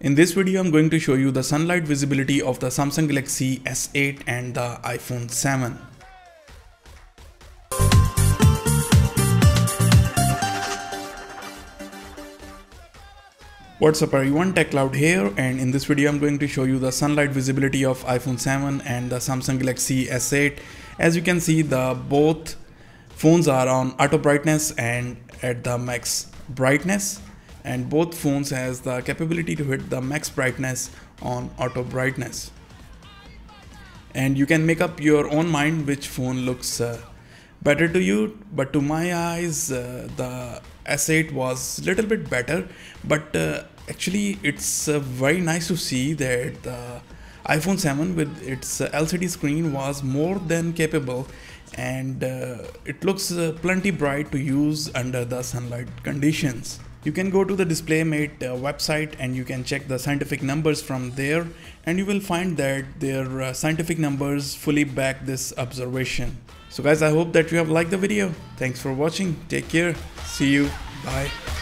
In this video, I'm going to show you the sunlight visibility of the Samsung Galaxy S8 and the iPhone 7. What's up everyone, TechCloud here and in this video I'm going to show you the sunlight visibility of iPhone 7 and the Samsung Galaxy S8. As you can see the both phones are on auto brightness and at the max brightness and both phones has the capability to hit the max brightness on auto brightness. And you can make up your own mind which phone looks uh, better to you but to my eyes uh, the s8 was a little bit better but uh, actually it's uh, very nice to see that the iphone 7 with its lcd screen was more than capable and uh, it looks uh, plenty bright to use under the sunlight conditions you can go to the DisplayMate uh, website and you can check the scientific numbers from there and you will find that their uh, scientific numbers fully back this observation. So guys, I hope that you have liked the video. Thanks for watching. Take care. See you. Bye.